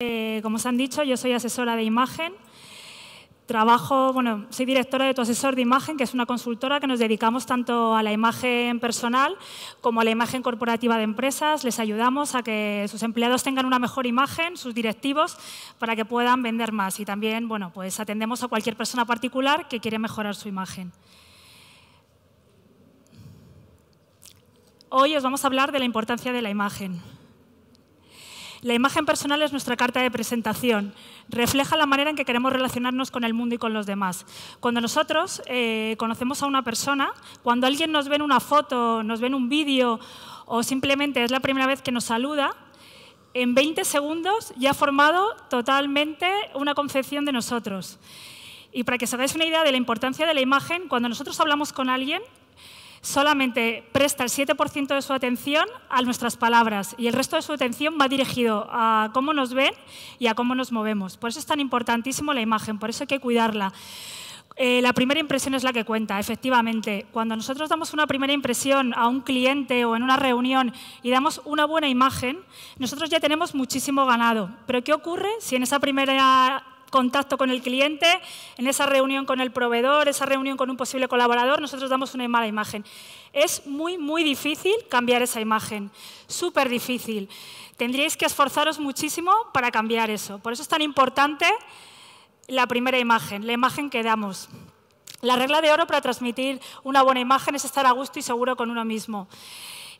Eh, como os han dicho, yo soy asesora de imagen. Trabajo, bueno, soy directora de Tu Asesor de Imagen, que es una consultora que nos dedicamos tanto a la imagen personal como a la imagen corporativa de empresas. Les ayudamos a que sus empleados tengan una mejor imagen, sus directivos, para que puedan vender más. Y también, bueno, pues atendemos a cualquier persona particular que quiere mejorar su imagen. Hoy os vamos a hablar de la importancia de la imagen. La imagen personal es nuestra carta de presentación. Refleja la manera en que queremos relacionarnos con el mundo y con los demás. Cuando nosotros eh, conocemos a una persona, cuando alguien nos ve en una foto, nos ve en un vídeo o simplemente es la primera vez que nos saluda, en 20 segundos ya ha formado totalmente una concepción de nosotros. Y para que os hagáis una idea de la importancia de la imagen, cuando nosotros hablamos con alguien, solamente presta el 7% de su atención a nuestras palabras y el resto de su atención va dirigido a cómo nos ven y a cómo nos movemos. Por eso es tan importantísimo la imagen, por eso hay que cuidarla. Eh, la primera impresión es la que cuenta, efectivamente. Cuando nosotros damos una primera impresión a un cliente o en una reunión y damos una buena imagen, nosotros ya tenemos muchísimo ganado. Pero ¿qué ocurre si en esa primera contacto con el cliente, en esa reunión con el proveedor, esa reunión con un posible colaborador, nosotros damos una mala imagen. Es muy, muy difícil cambiar esa imagen, súper difícil. Tendríais que esforzaros muchísimo para cambiar eso. Por eso es tan importante la primera imagen, la imagen que damos. La regla de oro para transmitir una buena imagen es estar a gusto y seguro con uno mismo.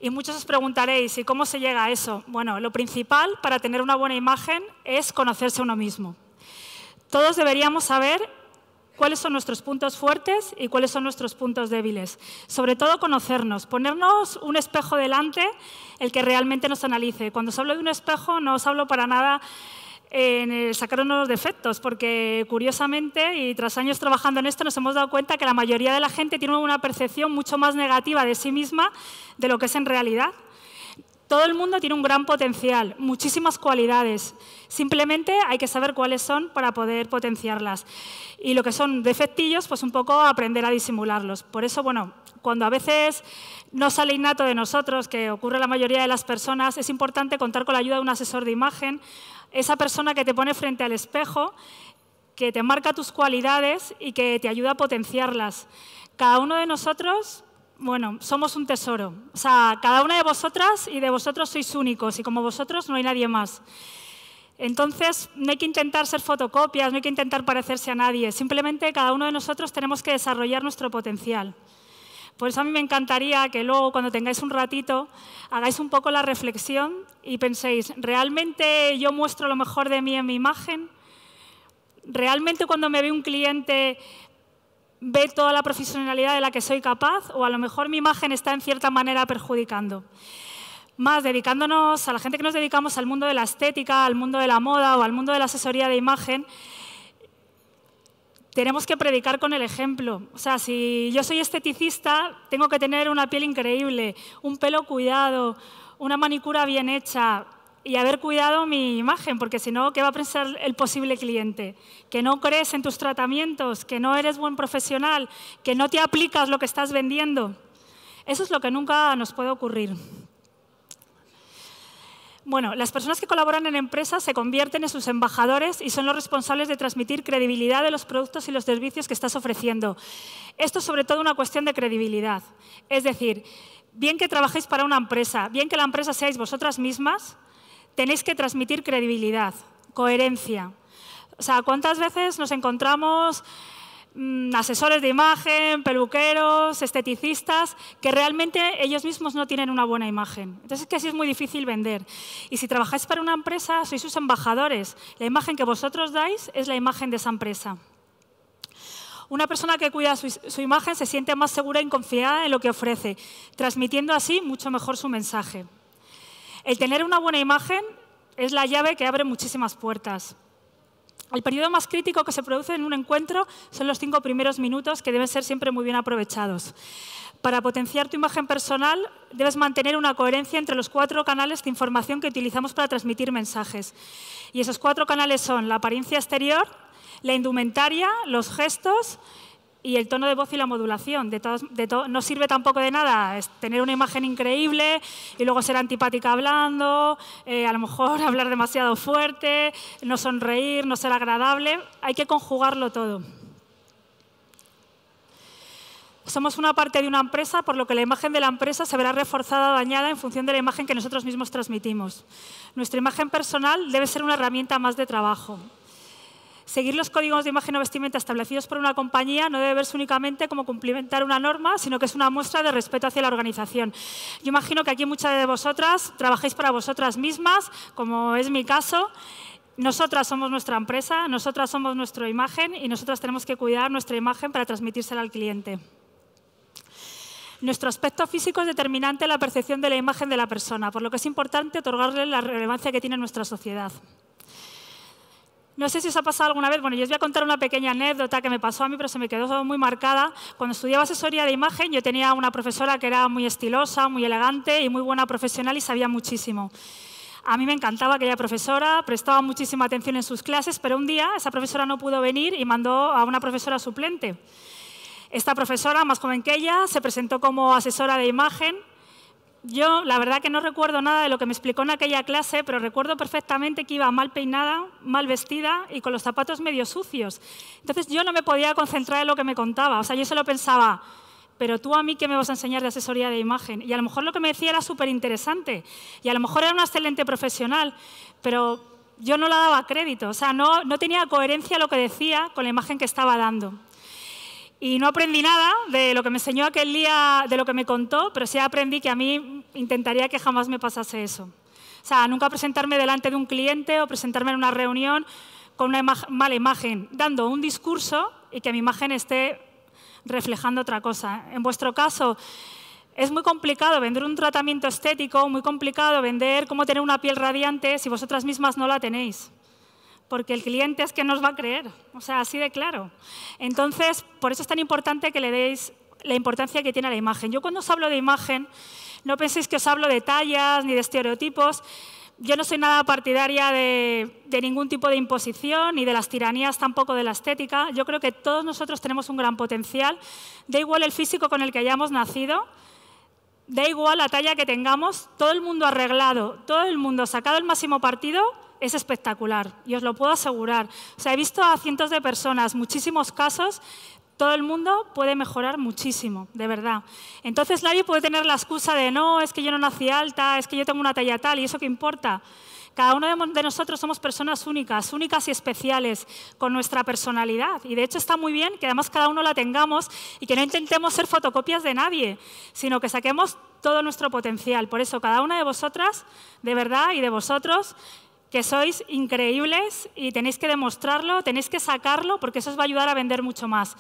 Y muchos os preguntaréis, ¿y cómo se llega a eso? Bueno, lo principal para tener una buena imagen es conocerse uno mismo. Todos deberíamos saber cuáles son nuestros puntos fuertes y cuáles son nuestros puntos débiles. Sobre todo conocernos, ponernos un espejo delante, el que realmente nos analice. Cuando os hablo de un espejo no os hablo para nada en sacar unos defectos, porque curiosamente y tras años trabajando en esto nos hemos dado cuenta que la mayoría de la gente tiene una percepción mucho más negativa de sí misma de lo que es en realidad. Todo el mundo tiene un gran potencial, muchísimas cualidades. Simplemente hay que saber cuáles son para poder potenciarlas. Y lo que son defectillos, pues un poco aprender a disimularlos. Por eso, bueno, cuando a veces no sale innato de nosotros, que ocurre la mayoría de las personas, es importante contar con la ayuda de un asesor de imagen, esa persona que te pone frente al espejo, que te marca tus cualidades y que te ayuda a potenciarlas. Cada uno de nosotros bueno, somos un tesoro. O sea, cada una de vosotras y de vosotros sois únicos y como vosotros no hay nadie más. Entonces, no hay que intentar ser fotocopias, no hay que intentar parecerse a nadie. Simplemente cada uno de nosotros tenemos que desarrollar nuestro potencial. Por eso a mí me encantaría que luego, cuando tengáis un ratito, hagáis un poco la reflexión y penséis, ¿realmente yo muestro lo mejor de mí en mi imagen? ¿Realmente cuando me ve un cliente ve toda la profesionalidad de la que soy capaz o a lo mejor mi imagen está en cierta manera perjudicando. Más dedicándonos a la gente que nos dedicamos al mundo de la estética, al mundo de la moda o al mundo de la asesoría de imagen, tenemos que predicar con el ejemplo. O sea, si yo soy esteticista, tengo que tener una piel increíble, un pelo cuidado, una manicura bien hecha, y haber cuidado mi imagen, porque si no, ¿qué va a pensar el posible cliente? Que no crees en tus tratamientos, que no eres buen profesional, que no te aplicas lo que estás vendiendo. Eso es lo que nunca nos puede ocurrir. Bueno, las personas que colaboran en empresas se convierten en sus embajadores y son los responsables de transmitir credibilidad de los productos y los servicios que estás ofreciendo. Esto es sobre todo una cuestión de credibilidad. Es decir, bien que trabajéis para una empresa, bien que la empresa seáis vosotras mismas, tenéis que transmitir credibilidad, coherencia. O sea, ¿cuántas veces nos encontramos mm, asesores de imagen, peluqueros, esteticistas, que realmente ellos mismos no tienen una buena imagen? Entonces es que así es muy difícil vender. Y si trabajáis para una empresa, sois sus embajadores. La imagen que vosotros dais es la imagen de esa empresa. Una persona que cuida su, su, imagen se siente más segura y confiada en lo que ofrece, transmitiendo así mucho mejor su mensaje. El tener una buena imagen es la llave que abre muchísimas puertas. El periodo más crítico que se produce en un encuentro son los cinco primeros minutos que deben ser siempre muy bien aprovechados. Para potenciar tu imagen personal, debes mantener una coherencia entre los cuatro canales de información que utilizamos para transmitir mensajes. Y esos cuatro canales son la apariencia exterior, la indumentaria, los gestos y el tono de voz y la modulación. No sirve tampoco de nada tener una imagen increíble y luego ser antipática hablando, eh, a lo mejor hablar demasiado fuerte, no sonreír, no ser agradable. Hay que conjugarlo todo. Somos una parte de una empresa, por lo que la imagen de la empresa se verá reforzada o dañada en función de la imagen que nosotros mismos transmitimos. Nuestra imagen personal debe ser una herramienta más de trabajo. Seguir los códigos de imagen o vestimenta establecidos por una compañía no debe verse únicamente como cumplimentar una norma, sino que es una muestra de respeto hacia la organización. Yo imagino que aquí muchas de vosotras trabajáis para vosotras mismas, como es mi caso, nosotras somos nuestra empresa, nosotras somos nuestra imagen y nosotras tenemos que cuidar nuestra imagen para transmitírsela al cliente. Nuestro aspecto físico es determinante en la percepción de la imagen de la persona, por lo que es importante otorgarle la relevancia que tiene en nuestra sociedad. No sé si os ha pasado alguna vez, bueno, yo os voy a contar una pequeña anécdota que me pasó a mí, pero se me quedó muy marcada. Cuando estudiaba asesoría de imagen, yo tenía una profesora que era muy estilosa, muy elegante y muy buena profesional y sabía muchísimo. A mí me encantaba aquella profesora, prestaba muchísima atención en sus clases, pero un día esa profesora no pudo venir y mandó a una profesora suplente. Esta profesora, más joven que ella, se presentó como asesora de imagen. Yo, la verdad que no recuerdo nada de lo que me explicó en aquella clase, pero recuerdo perfectamente que iba mal peinada, mal vestida y con los zapatos medio sucios. Entonces yo no me podía concentrar en lo que me contaba. O sea, yo solo pensaba, pero tú a mí qué me vas a enseñar de asesoría de imagen. Y a lo mejor lo que me decía era súper interesante. Y a lo mejor era una excelente profesional, pero yo no la daba crédito. O sea, no, no tenía coherencia lo que decía con la imagen que estaba dando. Y no aprendí nada de lo que me enseñó aquel día, de lo que me contó, pero sí aprendí que a mí intentaría que jamás me pasase eso. O sea, nunca presentarme delante de un cliente o presentarme en una reunión con una mala imagen, dando un discurso y que mi imagen esté reflejando otra cosa. En vuestro caso, es muy complicado vender un tratamiento estético, muy complicado vender cómo tener una piel radiante si vosotras mismas no la tenéis porque el cliente es que nos va a creer, o sea, así de claro. Entonces, por eso es tan importante que le deis la importancia que tiene la imagen. Yo cuando os hablo de imagen, no penséis que os hablo de tallas ni de estereotipos. Yo no soy nada partidaria de, ningún tipo de imposición ni de las tiranías tampoco de la estética. Yo creo que todos nosotros tenemos un gran potencial. Da igual el físico con el que hayamos nacido, da igual la talla que tengamos, todo el mundo arreglado, todo el mundo sacado el máximo partido es espectacular y os lo puedo asegurar. O sea, he visto a cientos de personas, muchísimos casos, todo el mundo puede mejorar muchísimo, de verdad. Entonces nadie puede tener la excusa de no, es que yo no nací alta, es que yo tengo una talla tal y eso qué importa. Cada uno de nosotros somos personas únicas, únicas y especiales, con nuestra personalidad. Y de hecho está muy bien que además cada uno la tengamos y que no intentemos ser fotocopias de nadie, sino que saquemos todo nuestro potencial. Por eso cada una de vosotras, de verdad, y de vosotros, que sois increíbles y tenéis que demostrarlo, tenéis que sacarlo porque eso os va a ayudar a vender mucho más.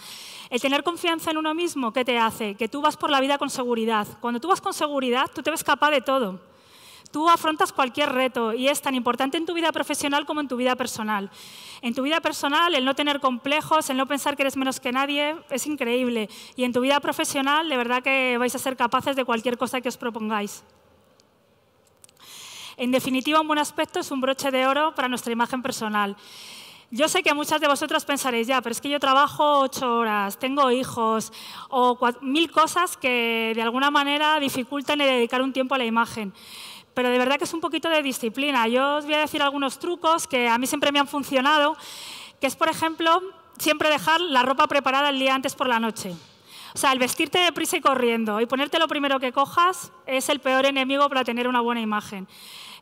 El tener confianza en uno mismo, ¿qué te hace? Que tú vas por la vida con seguridad. Cuando tú vas con seguridad, tú te ves capaz de todo. Tú afrontas cualquier reto y es tan importante en tu vida profesional como en tu vida personal. En tu vida personal, el no tener complejos, el no pensar que eres menos que nadie, es increíble. Y en tu vida profesional, de verdad que vais a ser capaces de cualquier cosa que os propongáis. En definitiva, un buen aspecto es un broche de oro para nuestra imagen personal. Yo sé que muchas de vosotras pensaréis, ya, pero es que yo trabajo ocho horas, tengo hijos o mil cosas que de alguna manera dificultan el dedicar un tiempo a la imagen. Pero de verdad que es un poquito de disciplina. Yo os voy a decir algunos trucos que a mí siempre me han funcionado, que es, por ejemplo, siempre dejar la ropa preparada el día antes por la noche. O sea, el vestirte deprisa y corriendo y ponerte lo primero que cojas es el peor enemigo para tener una buena imagen.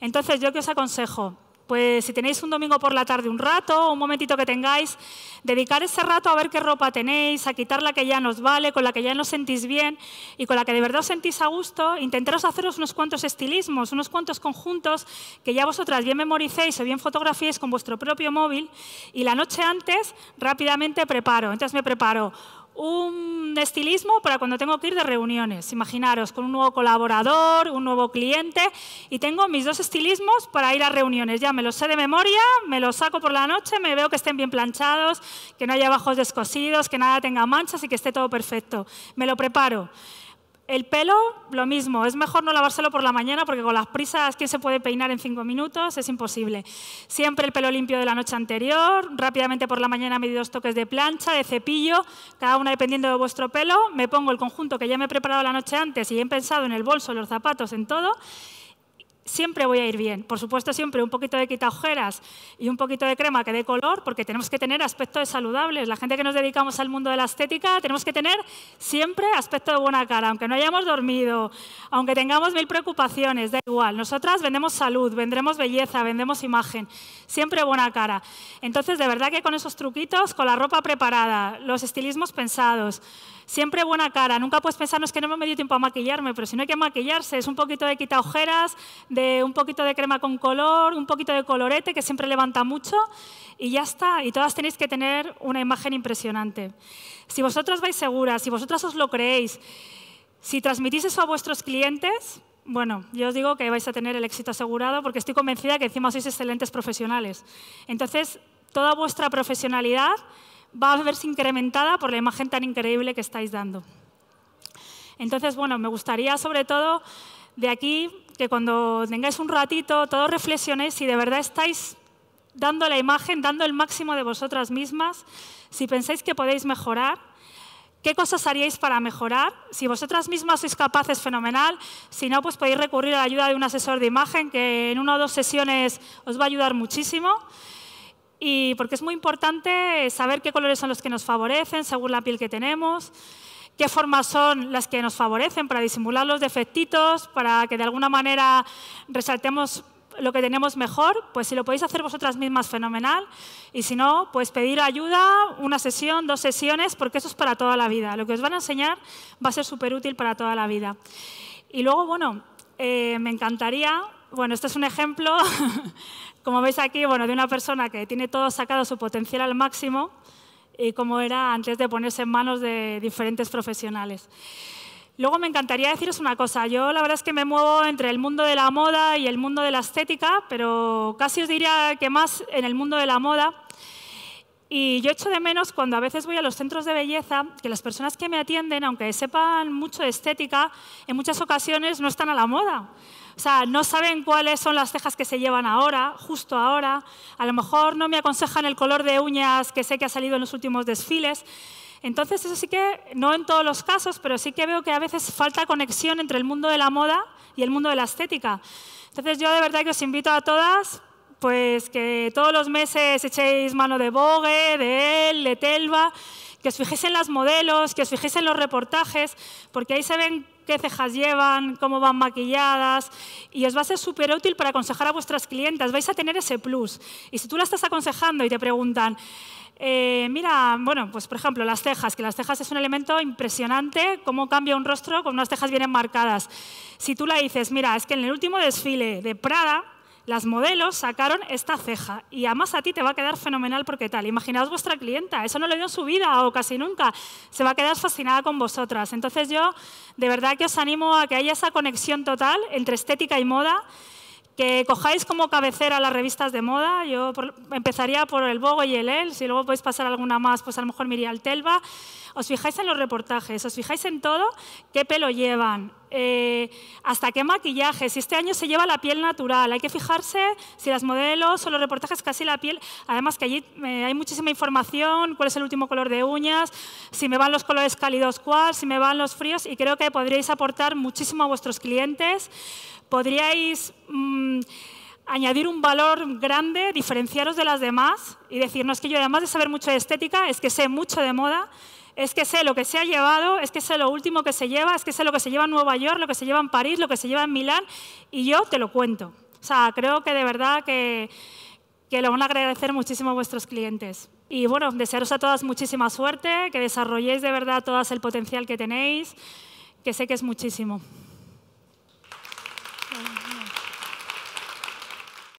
Entonces, ¿yo qué os aconsejo? Pues si tenéis un domingo por la tarde un rato, un momentito que tengáis, dedicar ese rato a ver qué ropa tenéis, a quitar la que ya nos vale, con la que ya no sentís bien y con la que de verdad os sentís a gusto, intentaros haceros unos cuantos estilismos, unos cuantos conjuntos que ya vosotras bien memoricéis o bien fotografiéis con vuestro propio móvil y la noche antes rápidamente preparo. Entonces me preparo un estilismo para cuando tengo que ir de reuniones. Imaginaros, con un nuevo colaborador, un nuevo cliente, y tengo mis dos estilismos para ir a reuniones. Ya me los sé de memoria, me los saco por la noche, me veo que estén bien planchados, que no haya bajos descosidos, que nada tenga manchas y que esté todo perfecto. Me lo preparo. El pelo, lo mismo. Es mejor no lavárselo por la mañana porque con las prisas, ¿quién se puede peinar en cinco minutos? Es imposible. Siempre el pelo limpio de la noche anterior. Rápidamente por la mañana me dos toques de plancha, de cepillo, cada una dependiendo de vuestro pelo. Me pongo el conjunto que ya me he preparado la noche antes y he pensado en el bolso, en los zapatos, en todo siempre voy a ir bien. Por supuesto, siempre un poquito de quita ojeras y un poquito de crema que dé color, porque tenemos que tener aspectos saludables. La gente que nos dedicamos al mundo de la estética tenemos que tener siempre aspecto de buena cara, aunque no hayamos dormido, aunque tengamos mil preocupaciones, da igual. Nosotras vendemos salud, vendremos belleza, vendemos imagen, siempre buena cara. Entonces, de verdad que con esos truquitos, con la ropa preparada, los estilismos pensados, Siempre buena cara. Nunca puedes pensar, que no me dio tiempo a maquillarme, pero si no hay que maquillarse, es un poquito de quita ojeras, de un poquito de crema con color, un poquito de colorete, que siempre levanta mucho, y ya está. Y todas tenéis que tener una imagen impresionante. Si vosotros vais seguras, si vosotras os lo creéis, si transmitís eso a vuestros clientes, bueno, yo os digo que vais a tener el éxito asegurado porque estoy convencida que encima sois excelentes profesionales. Entonces, toda vuestra profesionalidad va a verse incrementada por la imagen tan increíble que estáis dando. Entonces, bueno, me gustaría sobre todo de aquí que cuando tengáis un ratito, todos reflexionéis si de verdad estáis dando la imagen, dando el máximo de vosotras mismas, si pensáis que podéis mejorar, qué cosas haríais para mejorar. Si vosotras mismas sois capaces, fenomenal. Si no, pues podéis recurrir a la ayuda de un asesor de imagen que en una o dos sesiones os va a ayudar muchísimo y porque es muy importante saber qué colores son los que nos favorecen según la piel que tenemos, qué formas son las que nos favorecen para disimular los defectitos, para que de alguna manera resaltemos lo que tenemos mejor, pues si lo podéis hacer vosotras mismas, fenomenal. Y si no, pues pedir ayuda, una sesión, dos sesiones, porque eso es para toda la vida. Lo que os van a enseñar va a ser súper útil para toda la vida. Y luego, bueno, eh, me encantaría, bueno, este es un ejemplo como veis aquí, bueno, de una persona que tiene todo sacado su potencial al máximo y como era antes de ponerse en manos de diferentes profesionales. Luego me encantaría deciros una cosa. Yo la verdad es que me muevo entre el mundo de la moda y el mundo de la estética, pero casi os diría que más en el mundo de la moda. Y yo echo de menos cuando a veces voy a los centros de belleza que las personas que me atienden, aunque sepan mucho de estética, en muchas ocasiones no están a la moda. O sea, no saben cuáles son las cejas que se llevan ahora, justo ahora. A lo mejor no me aconsejan el color de uñas que sé que ha salido en los últimos desfiles. Entonces, eso sí que, no en todos los casos, pero sí que veo que a veces falta conexión entre el mundo de la moda y el mundo de la estética. Entonces, yo de verdad que os invito a todas, pues que todos los meses echéis mano de Vogue, de él, de Telva, que os fijéis en las modelos, que os fijéis en los reportajes, porque ahí se ven qué cejas llevan, cómo van maquilladas, y os va a ser súper útil para aconsejar a vuestras clientas. Vais a tener ese plus. Y si tú la estás aconsejando y te preguntan, eh, mira, bueno, pues por ejemplo, las cejas, que las cejas es un elemento impresionante, cómo cambia un rostro con unas cejas bien enmarcadas. Si tú la dices, mira, es que en el último desfile de Prada, las modelos sacaron esta ceja y además a ti te va a quedar fenomenal porque tal. Imaginaos vuestra clienta, eso no le dio su vida o casi nunca, se va a quedar fascinada con vosotras. Entonces yo de verdad que os animo a que haya esa conexión total entre estética y moda que cojáis como cabecera las revistas de moda. Yo empezaría por el Vogue y el El, si luego podéis pasar alguna más, pues a lo mejor Miriam Telva. Os fijáis en los reportajes, os fijáis en todo, qué pelo llevan, eh, hasta qué maquillaje, si este año se lleva la piel natural. Hay que fijarse si las modelos o los reportajes casi la piel, además que allí eh, hay muchísima información, cuál es el último color de uñas, si me van los colores cálidos cuál, si me van los fríos. Y creo que podríais aportar muchísimo a vuestros clientes podríais mm, añadir un valor grande, diferenciaros de las demás y decirnos que yo además de saber mucho de estética, es que sé mucho de moda, es que sé lo que se ha llevado, es que sé lo último que se lleva, es que sé lo que se lleva en Nueva York, lo que se lleva en París, lo que se lleva en Milán y yo te lo cuento. O sea, creo que de verdad que, que lo van a agradecer muchísimo a vuestros clientes. Y bueno, desearos a todas muchísima suerte, que desarrolléis de verdad todo el potencial que tenéis, que sé que es muchísimo.